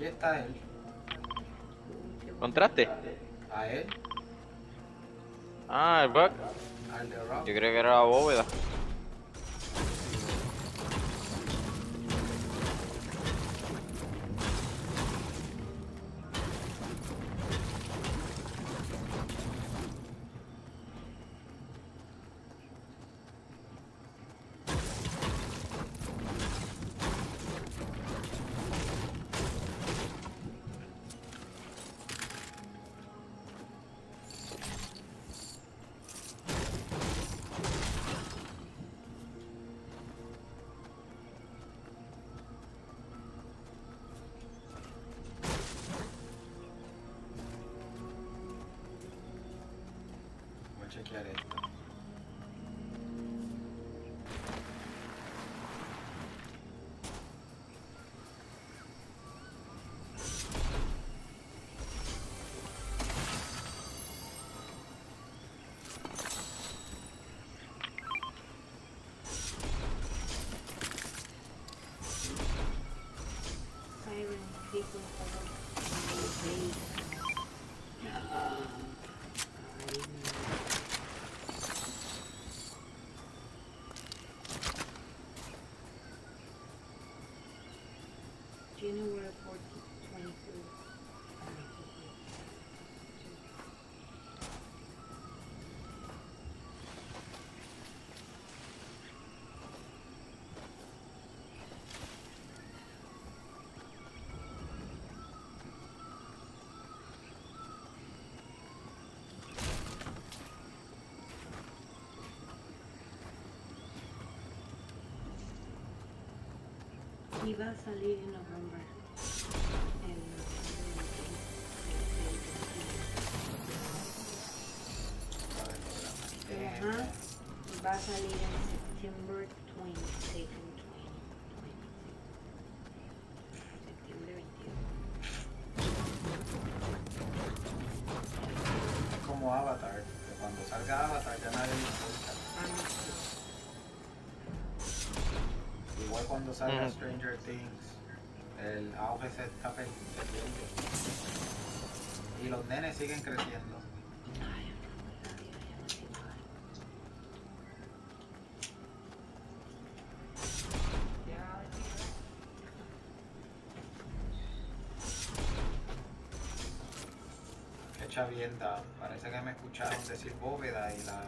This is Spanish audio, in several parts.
Aquí está él. ¿Contraste? A él, Ah, el bug. al de Rob. Yo creo que era la bóveda. Voy a Iba a salir en noviembre. Ajá. Va a salir en September 22, 2020. Septiembre 22. Es como Avatar, que cuando salga Avatar ya nadie le importa. Cuando salga. Stranger Things, el auge se está per- se pierde. Y los nenes siguen creciendo. Chavienda. Parece que me escucharon decir bóveda y la...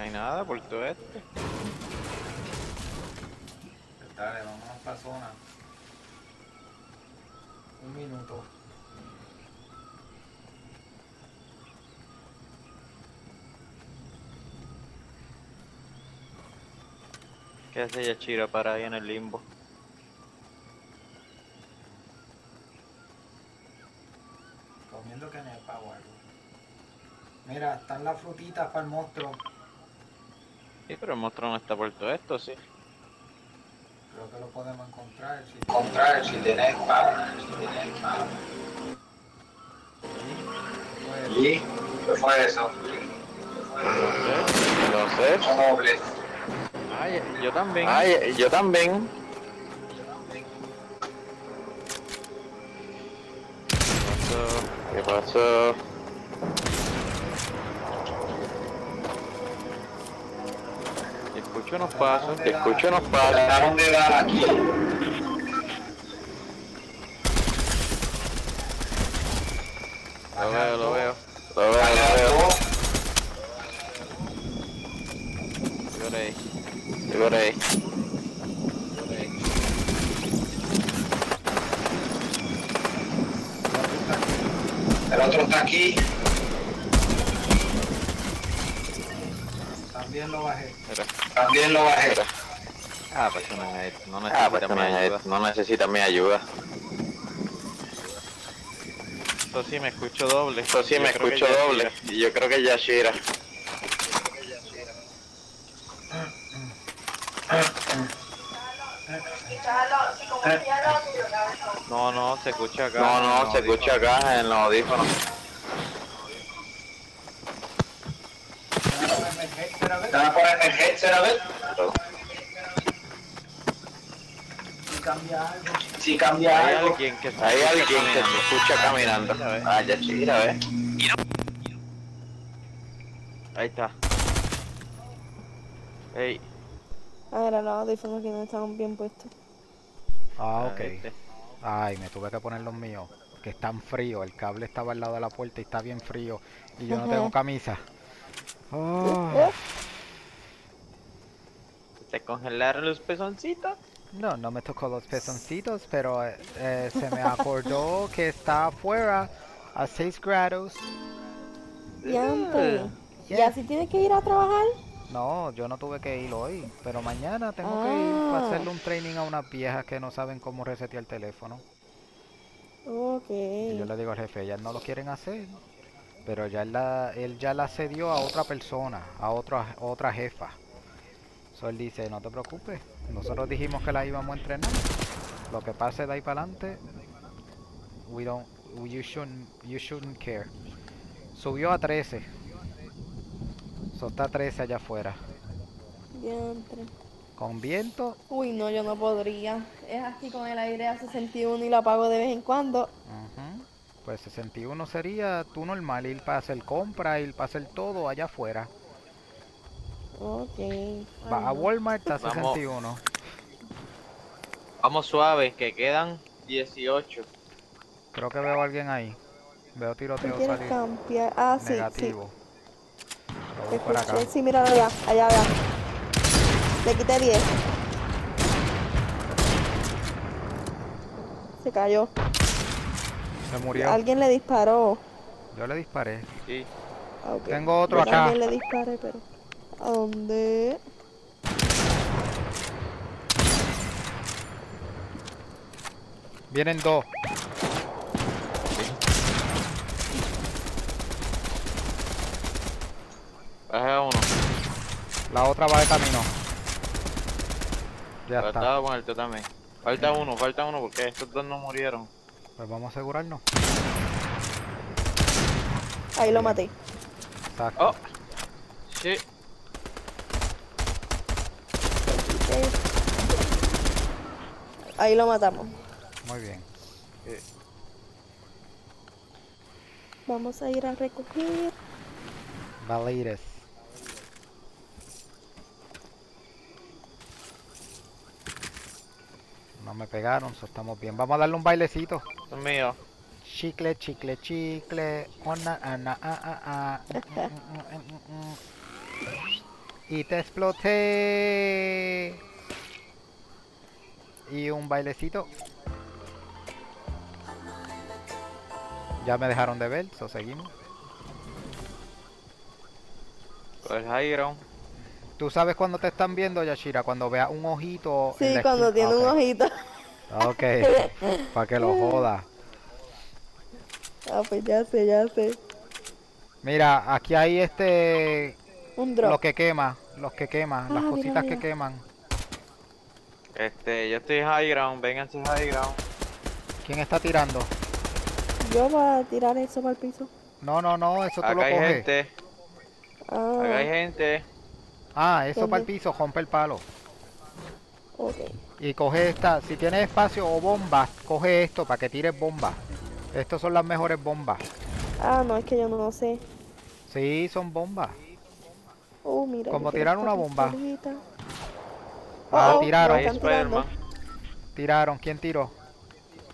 No hay nada por todo esto. Pues Dale, vámonos para zona. Un minuto. ¿Qué hace Yachira para ahí en el limbo? Comiendo canepa o algo. Mira, están las frutitas para el monstruo. Sí, pero el monstruo no está puerto esto, sí. Creo que lo podemos encontrar si encontrar si tenés power, si tenés power. ¿Y? ¿Qué fue eso? ¿Qué fue eso? No sé. No sé. Ay, yo también. Ay, yo también. ¿Qué pasó? ¿Qué pasó? Escucho unos pasos. Te Escucho unos pasos. Trataron de dar aquí. Lo veo, lo veo. Lo veo, lo veo. Lloré. Por ahí. El otro está aquí. También lo bajé. También lo bajé. Ah, pues no, neces- no Ah, pues necesita no, mi ayuda. no necesita mi ayuda. Esto sí me escucho doble. Esto sí Yo me creo que escucho ya doble. Y yo creo que Yashira. No, no, se escucha acá. No, no, se escucha acá en los audífonos. El headset a ver Déjame ponerme el headset a ver si cambia algo. si cambia Hay algo. alguien que se Hay alguien que se caminando. escucha caminando. Mira, ve. Ah, Yashira, ¿ves? Ahí está. Ey. Ahora los audífonos que no estaban bien puestos. Ah, ah, ok. Ay, me tuve que poner los míos, que están fríos. El cable estaba al lado de la puerta y está bien frío. Y yo no tengo camisa. Ah, ¿Te congelaron los pezoncitos? no, no me tocó los pezoncitos, pero eh, eh, se me acordó que está afuera a 6 grados. Diante. Yeah. ¿Ya si tienes que ir a trabajar? No, yo no tuve que ir hoy, pero mañana tengo que ir para Ah. hacerle un training a unas viejas que no saben cómo resetear el teléfono. Ok. Y yo le digo al jefe, ellas no lo quieren hacer, pero ya él, la, él ya la cedió a otra persona, a otra, otra jefa. So él dice, no te preocupes, nosotros dijimos que la íbamos a entrenar. Lo que pase de ahí para adelante, we don't, you shouldn't, you shouldn't care. Subió a 13. So está 13 allá afuera. Con viento, Uy, no, yo no podría. Es así con el aire a 61 y lo apago de vez en cuando. ujú, pues 61 sería tu normal, ir para hacer compra, ir para hacer todo allá afuera. Ok. Va a. Walmart está Vamos. 61. Vamos suave, que quedan 18. Creo que veo a alguien ahí. Veo ¿Tú tiroteo quieres salir. cambiar? Ah, sí, Negativo. Lo sí. acá. Escuché, sí, mira allá, allá, allá. Le quité 10. Se cayó. Se murió. Alguien le disparó. Yo le disparé. Sí. Ah, ok. Tengo otro Yo acá. también le disparé, pero... ¿A dónde? Vienen dos. Baja uno. La otra va de camino. Ya está. Faltaba muerto también. Falta uno, falta uno porque estos dos no murieron. Pues vamos a asegurarnos. Ahí lo maté. Exacto. Oh. Sí. Ok. Ahí lo matamos. Muy bien. Vamos a ir a recoger. Valeires. No me pegaron, so estamos bien. Vamos a darle un bailecito. Son míos. Chicle, chicle, chicle. Ona, ana, mm, mm. Y te exploté. Y un bailecito. Ya me dejaron de ver, so seguimos. Pues ground. ¿Tú sabes cuando te están viendo, Yashira? Cuando veas un ojito. Sí, cuando esquina. tiene un ojito. Ok, para que lo joda. Ah, pues ya sé, ya sé. Mira, aquí hay este. Un drop. Lo que quema, los que queman, las Ah, mira, cositas que queman. Este, yo estoy high ground, vénganse high ground. ¿Quién está tirando? Yo voy a tirar eso para el piso. No, no, no, eso tú Acá lo hay coges. gente, acá hay Ah, gente. Ah, eso para el piso, rompe el palo. ok. Y coge esta, si tienes espacio o bombas, coge esto para que tires bombas. Estos son las mejores bombas. Ah, no, es que yo no sé. Sí, son bombas. Oh, mira. Como tirar una bomba. pistolita. Ah, Oh, oh, tiraron. Ahí tirando. Tiraron. ¿Quién tiró?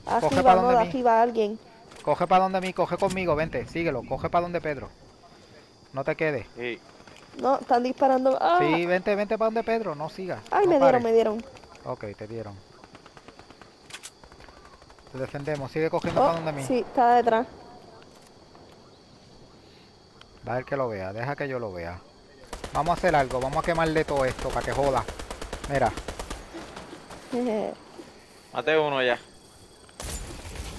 Coge Arriba, pa' no, donde de mí. alguien. Coge para donde mí, coge conmigo, vente, síguelo, coge para donde Pedro. No te quedes. Sí. No, están disparando. Ah, Sí, vente, vente para donde Pedro, no sigas. Ay, no me pares. dieron, me dieron. Ok, te dieron. Te defendemos, sigue cogiendo Oh, para donde mí. sí, está detrás. Va a ver que lo vea, deja que yo lo vea. Vamos a hacer algo, vamos a quemarle todo esto para que joda. Mira. Maté uno ya.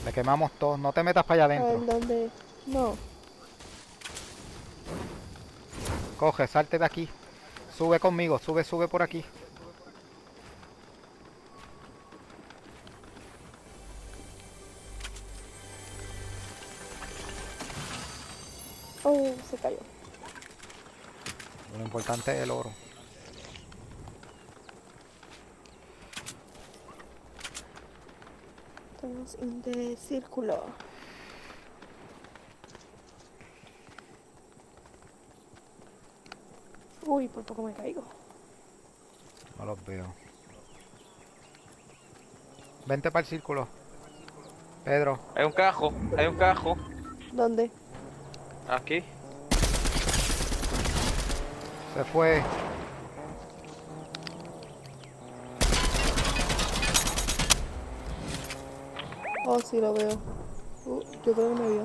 le quemamos todo, no te metas para allá A ver adentro. dónde. No. Coge, salte de aquí. Sube conmigo, sube, sube por aquí. Oh, se cayó. Lo importante es el oro. Estamos en the círculo. Uy, por poco me caigo. No los veo. Vente para el círculo. Pedro, Hay un cajo, hay un cajo. ¿Dónde? Aquí. se fue. Oh, sí lo veo. Uh, yo creo que me vio.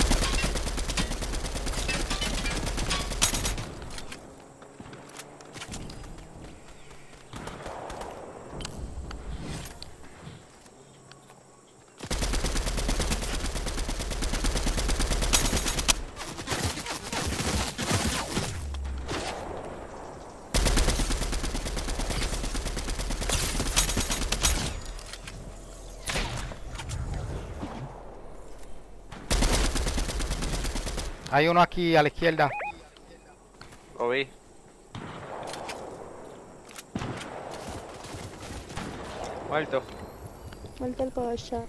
Hay uno aquí a la izquierda. Lo vi. Muerto. Muerto el pacha.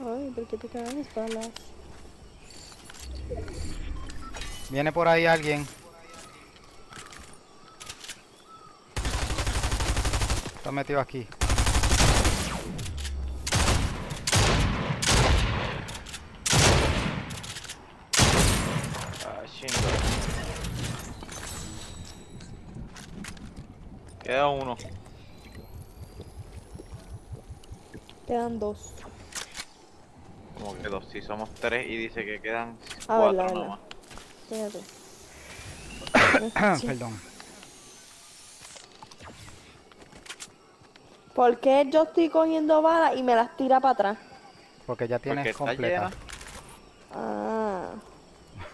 Ay, ¿por qué te cagan las balas? Viene por ahí alguien. Está metido aquí. Ah. Queda uno. Quedan dos. Como que dos. Si somos tres y dice que quedan Ah, cuatro nomás. Perdón. ¿Por qué yo estoy cogiendo balas y me las tira para atrás? Porque ya Porque tienes está completa. Ah.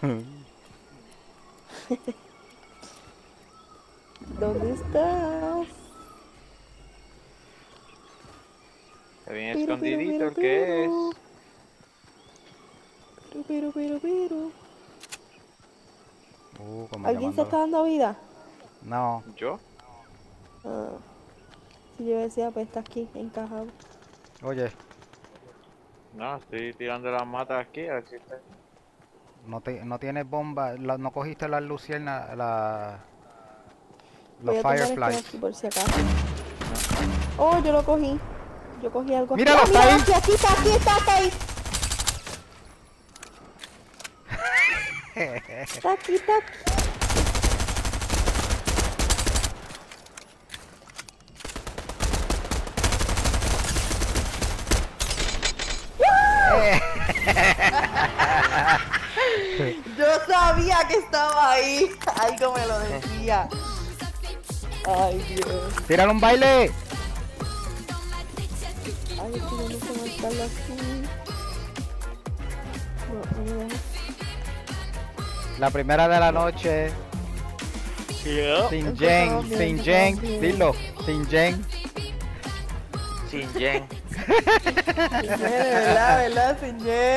¿Dónde estás? Está bien Piru, piru, escondidito el piru, que es. piru. Piru, piru, piru, piru. Uh, como ¿Alguien se está dando vida? No, ¿Yo? Ah. Yo decía, pues está aquí, encajado. oye, No, estoy tirando las matas aquí. A ver si está. no, te, no tienes bomba, la- no cogiste las luciernas, la, los fireflies. aquí por si acaso. Oh, yo lo cogí. Yo cogí algo. Míralo, Ah, está mira, ahí. aquí, aquí está, aquí está, está ahí. Está aquí, está aquí. Yo sabía que estaba ahí. Algo me lo decía. Ay, Dios. ¡Tírale un baile! Ay, es que yo no sé. No, no. La primera de la noche, sin Empezamos Jen, sin Jen, dilo, sin Jen. Sin Jen. Sin Jen, ¿verdad? ¿Verdad? Sin Jen.